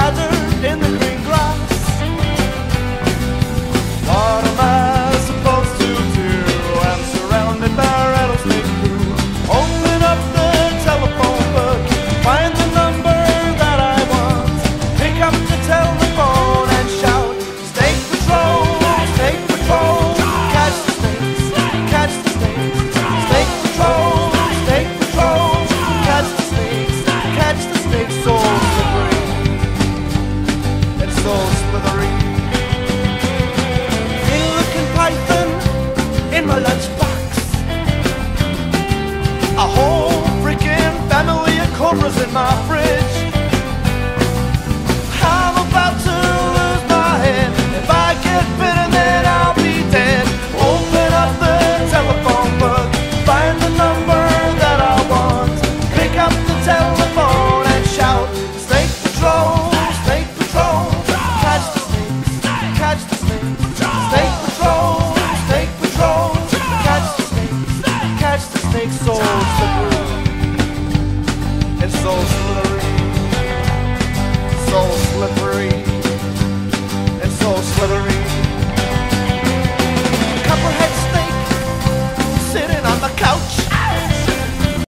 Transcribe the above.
other A whole freaking family of cobras in my fridge. I'm about to lose my head. If I get bitten, then I'll be dead. Open up the telephone book, find the number that I want, pick up the telephone. catch the snake so the It's so slippery, so slippery, it's so slippery. Copperhead snake sitting on the couch.